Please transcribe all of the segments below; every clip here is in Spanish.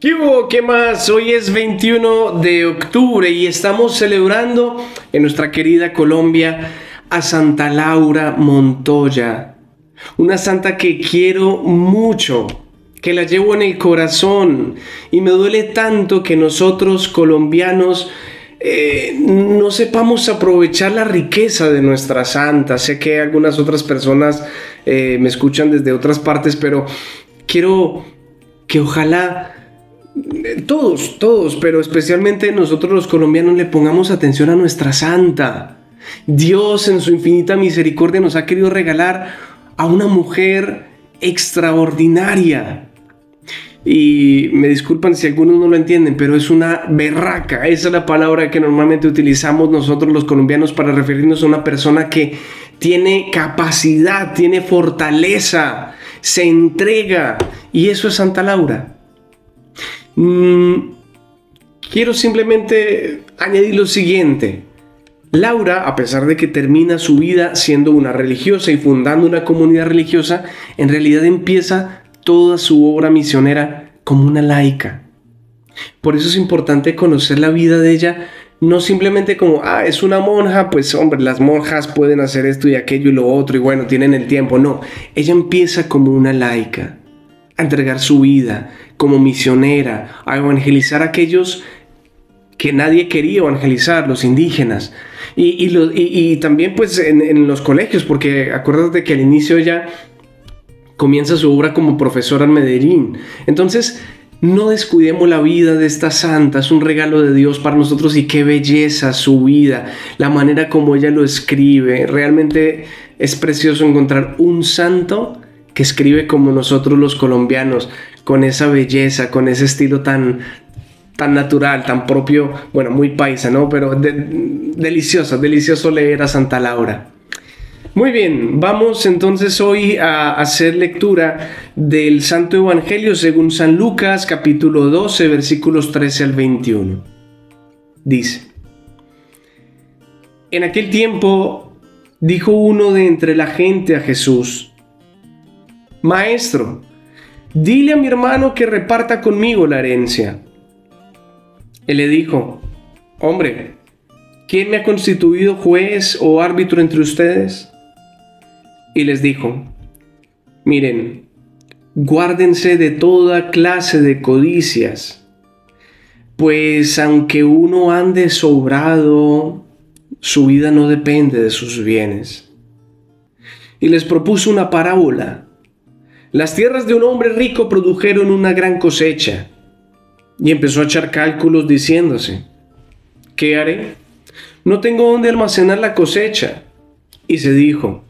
¿Qué? ¿Qué más? Hoy es 21 de octubre y estamos celebrando en nuestra querida Colombia a Santa Laura Montoya. Una santa que quiero mucho, que la llevo en el corazón y me duele tanto que nosotros colombianos eh, no sepamos aprovechar la riqueza de nuestra santa. Sé que algunas otras personas eh, me escuchan desde otras partes, pero quiero que ojalá todos, todos, pero especialmente nosotros los colombianos le pongamos atención a nuestra santa. Dios en su infinita misericordia nos ha querido regalar a una mujer extraordinaria. Y me disculpan si algunos no lo entienden, pero es una berraca. Esa es la palabra que normalmente utilizamos nosotros los colombianos para referirnos a una persona que tiene capacidad, tiene fortaleza, se entrega. Y eso es Santa Laura. Mm, quiero simplemente añadir lo siguiente. Laura, a pesar de que termina su vida siendo una religiosa y fundando una comunidad religiosa, en realidad empieza toda su obra misionera como una laica. Por eso es importante conocer la vida de ella, no simplemente como, ah, es una monja, pues hombre, las monjas pueden hacer esto y aquello y lo otro y bueno, tienen el tiempo. No, ella empieza como una laica a entregar su vida como misionera, a evangelizar a aquellos que nadie quería evangelizar, los indígenas. Y, también pues en, los colegios, porque acuérdate que al inicio ella comienza su obra como profesora en Medellín. Entonces, no descuidemos la vida de esta santa, es un regalo de Dios para nosotros y qué belleza su vida, la manera como ella lo escribe. Realmente es precioso encontrar un santo que escribe como nosotros los colombianos, con esa belleza, con ese estilo tan, tan natural, tan propio, bueno, muy paisa, ¿no? Pero delicioso, delicioso leer a Santa Laura. Muy bien, vamos entonces hoy a hacer lectura del Santo Evangelio según San Lucas capítulo 12 versículos 13 al 21. Dice, en aquel tiempo dijo uno de entre la gente a Jesús, Maestro, dile a mi hermano que reparta conmigo la herencia. Él le dijo, Hombre, ¿quién me ha constituido juez o árbitro entre ustedes? Y les dijo, Miren, guárdense de toda clase de codicias, pues aunque uno ande sobrado, su vida no depende de sus bienes. Y les propuso una parábola las tierras de un hombre rico produjeron una gran cosecha. Y empezó a echar cálculos diciéndose, ¿qué haré? No tengo dónde almacenar la cosecha. Y se dijo,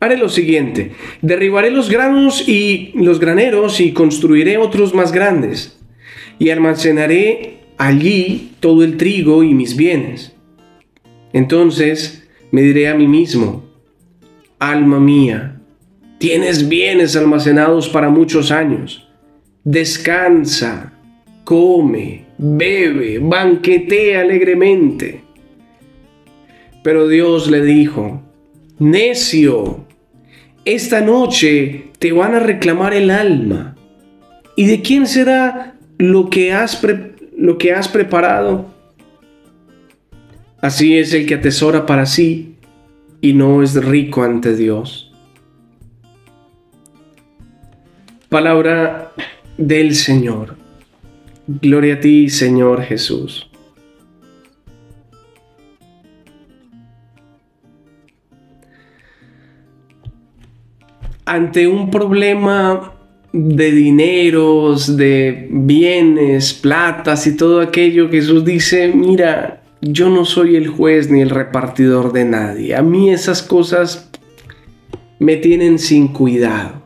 haré lo siguiente, derribaré los granos y los graneros y construiré otros más grandes. Y almacenaré allí todo el trigo y mis bienes. Entonces me diré a mí mismo, alma mía, Tienes bienes almacenados para muchos años. Descansa, come, bebe, banquetea alegremente. Pero Dios le dijo, necio, esta noche te van a reclamar el alma. ¿Y de quién será lo que has, lo que has preparado? Así es el que atesora para sí y no es rico ante Dios. Palabra del Señor. Gloria a ti, Señor Jesús. Ante un problema de dineros, de bienes, platas y todo aquello, Jesús dice, mira, yo no soy el juez ni el repartidor de nadie. A mí esas cosas me tienen sin cuidado.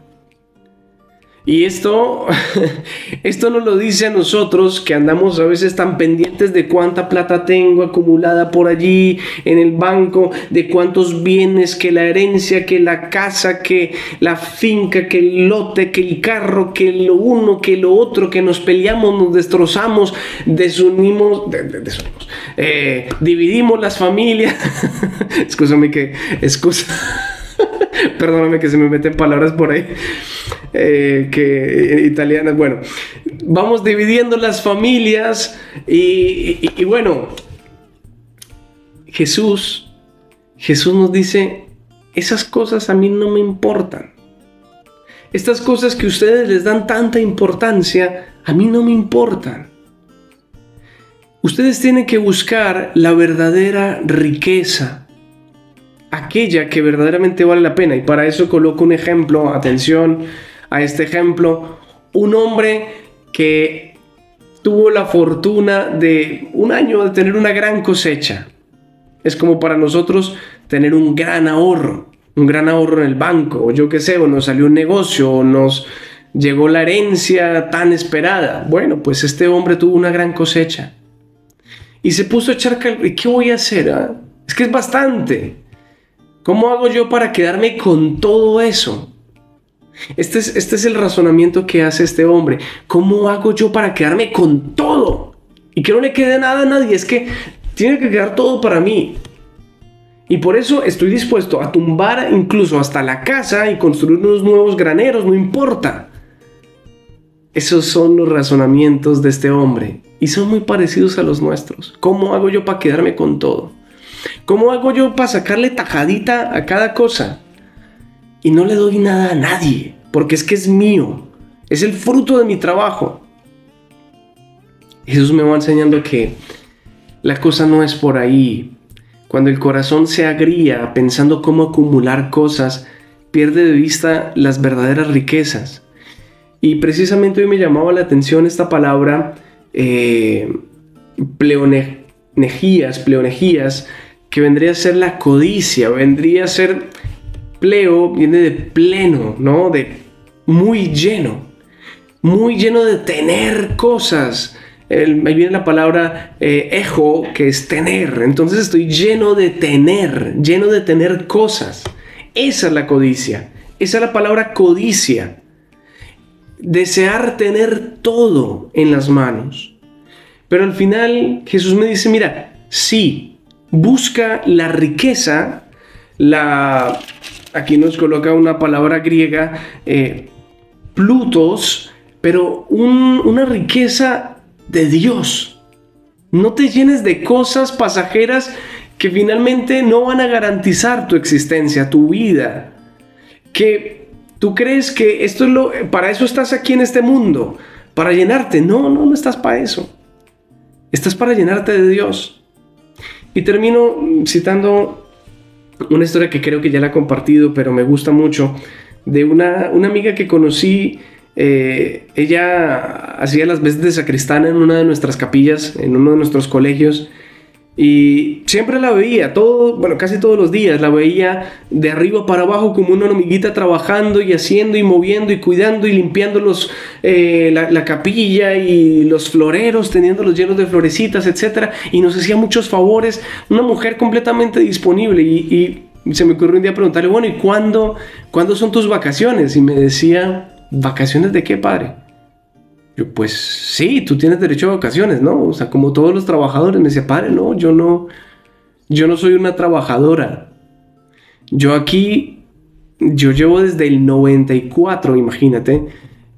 Y esto, esto nos lo dice a nosotros que andamos a veces tan pendientes de cuánta plata tengo acumulada por allí en el banco, de cuántos bienes, que la herencia, que la casa, que la finca, que el lote, que el carro, que lo uno, que lo otro, que nos peleamos, nos destrozamos, desunimos, desunimos eh, dividimos las familias. Escúchame que, excusa. Perdóname que se me meten palabras por ahí. Eh, que eh, italianas, bueno, vamos dividiendo las familias y, bueno, Jesús, Jesús nos dice, esas cosas a mí no me importan. Estas cosas que ustedes les dan tanta importancia, a mí no me importan. Ustedes tienen que buscar la verdadera riqueza, aquella que verdaderamente vale la pena. Y para eso coloco un ejemplo, atención a este ejemplo, un hombre que tuvo la fortuna de un año de tener una gran cosecha. Es como para nosotros tener un gran ahorro, un gran ahorro en el banco, o yo qué sé, o nos salió un negocio, o nos llegó la herencia tan esperada. Bueno, pues este hombre tuvo una gran cosecha. Y se puso a echar ¿Y ¿Qué voy a hacer? Ah? Es que es bastante. ¿Cómo hago yo para quedarme con todo eso? Este es, este es el razonamiento que hace este hombre. ¿Cómo hago yo para quedarme con todo? Y que no le quede nada a nadie. Es que tiene que quedar todo para mí. Y por eso estoy dispuesto a tumbar incluso hasta la casa y construir unos nuevos graneros, no importa. Esos son los razonamientos de este hombre y son muy parecidos a los nuestros. ¿Cómo hago yo para quedarme con todo? ¿Cómo hago yo para sacarle tajadita a cada cosa? Y no le doy nada a nadie, porque es que es mío, es el fruto de mi trabajo. Jesús me va enseñando que la cosa no es por ahí. Cuando el corazón se agría pensando cómo acumular cosas, pierde de vista las verdaderas riquezas. Y precisamente hoy me llamaba la atención esta palabra eh, pleonejías, pleonejías, que vendría a ser la codicia, vendría a ser pleo, viene de pleno, ¿no? De muy lleno, muy lleno de tener cosas. ahí viene la palabra eh, ejo, que es tener. Entonces estoy lleno de tener, lleno de tener cosas. Esa es la codicia. Esa es la palabra codicia desear tener todo en las manos. Pero al final Jesús me dice, mira, sí, busca la riqueza, la... Aquí nos coloca una palabra griega, eh, plutos, pero una riqueza de Dios. No te llenes de cosas pasajeras que finalmente no van a garantizar tu existencia, tu vida. Que ¿Tú crees que esto es lo para eso estás aquí en este mundo? Para llenarte. No, no, no estás para eso. Estás para llenarte de Dios. Y termino citando una historia que creo que ya la he compartido, pero me gusta mucho, de una, una amiga que conocí. Eh, ella hacía las veces de sacristana en una de nuestras capillas, en uno de nuestros colegios. Y siempre la veía, todo, bueno, casi todos los días, la veía de arriba para abajo como una hormiguita trabajando y haciendo y moviendo y cuidando y limpiando los, eh, la, capilla y los floreros, teniéndolos llenos de florecitas, etc. Y nos hacía muchos favores, una mujer completamente disponible. Y, se me ocurrió un día preguntarle, bueno, ¿y cuándo, cuándo son tus vacaciones? Y me decía, ¿vacaciones de qué, padre? Pues sí, tú tienes derecho a vacaciones, ¿no? O sea, como todos los trabajadores, me decía, padre, no, yo no, yo no soy una trabajadora. Yo aquí, yo llevo desde el 94, imagínate,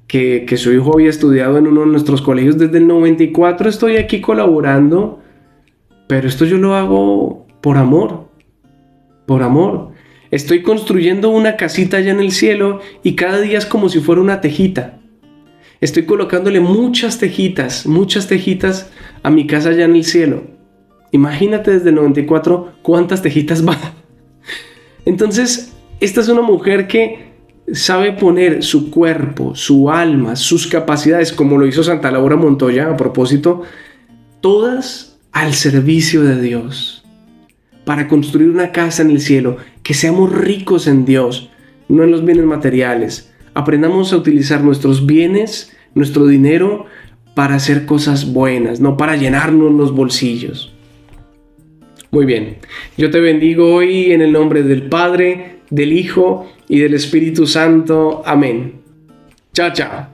que, que su hijo había estudiado en uno de nuestros colegios desde el 94, estoy aquí colaborando, pero esto yo lo hago por amor, por amor. Estoy construyendo una casita allá en el cielo y cada día es como si fuera una tejita estoy colocándole muchas tejitas, muchas tejitas a mi casa allá en el cielo. Imagínate desde el 94 cuántas tejitas va. Entonces, esta es una mujer que sabe poner su cuerpo, su alma, sus capacidades, como lo hizo Santa Laura Montoya a propósito, todas al servicio de Dios, para construir una casa en el cielo, que seamos ricos en Dios, no en los bienes materiales, aprendamos a utilizar nuestros bienes, nuestro dinero para hacer cosas buenas, no para llenarnos los bolsillos. Muy bien, yo te bendigo hoy en el nombre del Padre, del Hijo y del Espíritu Santo. Amén. Chao, chao.